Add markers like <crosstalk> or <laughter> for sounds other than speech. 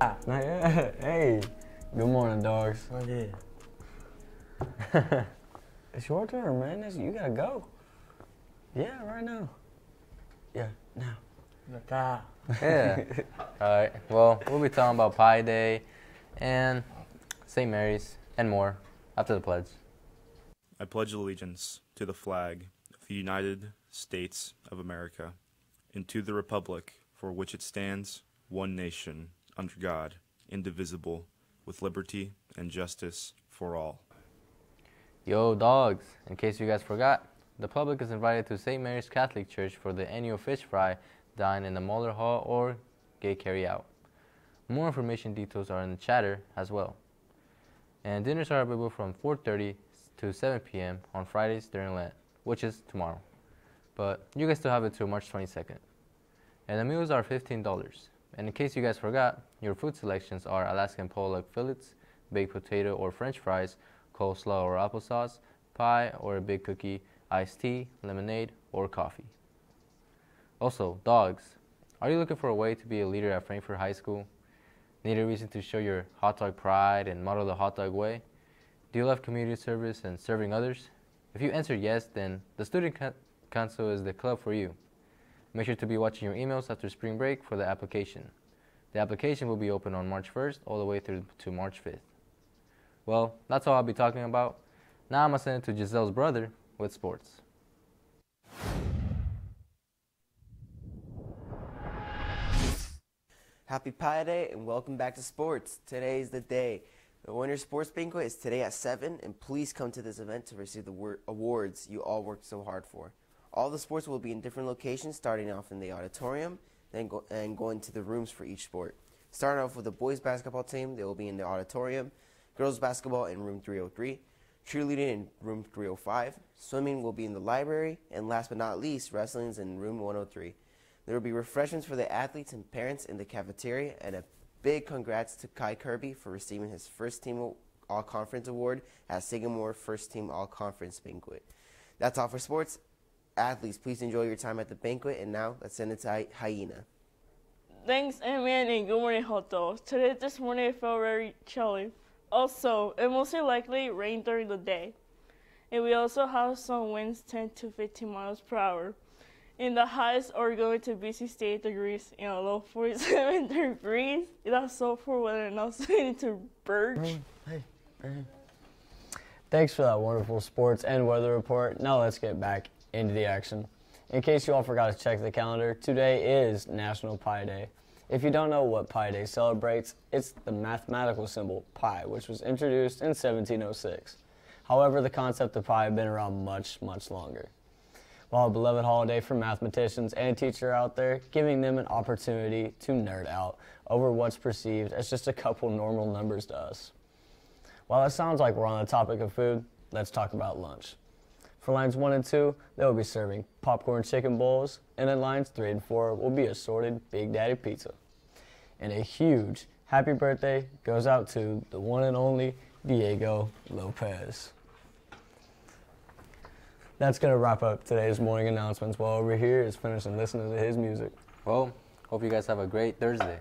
yeah. <laughs> Hey, good morning, dogs. Oh, I did. <laughs> it's your turn, man. It's, you gotta go. Yeah, right now. Yeah, now. Naka. Yeah. <laughs> All right. Well, we'll be talking about Pi Day and St. Mary's and more after the pledge. I pledge allegiance to the flag of the United States of America and to the republic for which it stands, one nation, under God, indivisible, with liberty and justice for all. Yo, dogs. In case you guys forgot, the public is invited to St. Mary's Catholic Church for the annual fish fry dine in the Muller Hall or gay carry out. More information details are in the chatter as well. And dinners are available from 4:30 to 7 p.m. on Fridays during Lent, which is tomorrow. But you guys still have it till March 22nd. And the meals are $15. And in case you guys forgot, your food selections are Alaskan pollock fillets, baked potato or french fries, coleslaw or applesauce, pie or a big cookie, iced tea, lemonade, or coffee. Also, dogs. Are you looking for a way to be a leader at Frankfort High School? Need a reason to show your hot dog pride and model the hot dog way? Do you love community service and serving others? If you answer yes, then the Student Council is the club for you. Make sure to be watching your emails after spring break for the application. The application will be open on March 1st all the way through to March 5th. Well, that's all I'll be talking about. Now I'm going to send it to Giselle's brother with sports. Happy Pi Day and welcome back to sports. Today is the day. The Winter Sports Banquet is today at 7 and please come to this event to receive the awards you all worked so hard for. All the sports will be in different locations starting off in the auditorium then go, and going to the rooms for each sport. Starting off with the boys basketball team, they will be in the auditorium, girls basketball in room 303, cheerleading in room 305, swimming will be in the library, and last but not least, wrestling is in room 103. There will be refreshments for the athletes and parents in the cafeteria, and a big congrats to Kai Kirby for receiving his first team All Conference award at Sagamore First Team All Conference Banquet. That's all for sports. Athletes, please enjoy your time at the banquet, and now let's send it to Hyena. Thanks, Ant-Man, and good morning, Hot Dogs. Today, this morning, it felt very chilly. Also, it mostly likely rain during the day. And we also have some winds 10 to 15 miles per hour. In the highs are going to be 68 degrees and a low 47 <laughs> degrees. That's so for weather and also to Birch. Hey, hey. Thanks for that wonderful sports and weather report. Now let's get back into the action. In case you all forgot to check the calendar, today is National Pi Day. If you don't know what Pi Day celebrates, it's the mathematical symbol pi, which was introduced in 1706. However, the concept of pi had been around much, much longer while a beloved holiday for mathematicians and teachers out there, giving them an opportunity to nerd out over what's perceived as just a couple normal numbers to us. While it sounds like we're on the topic of food, let's talk about lunch. For lines 1 and 2, they will be serving popcorn chicken bowls, and then lines 3 and 4 will be assorted Big Daddy pizza. And a huge happy birthday goes out to the one and only Diego Lopez that's going to wrap up today's morning announcements while over here is finishing listening to his music. Well, hope you guys have a great Thursday.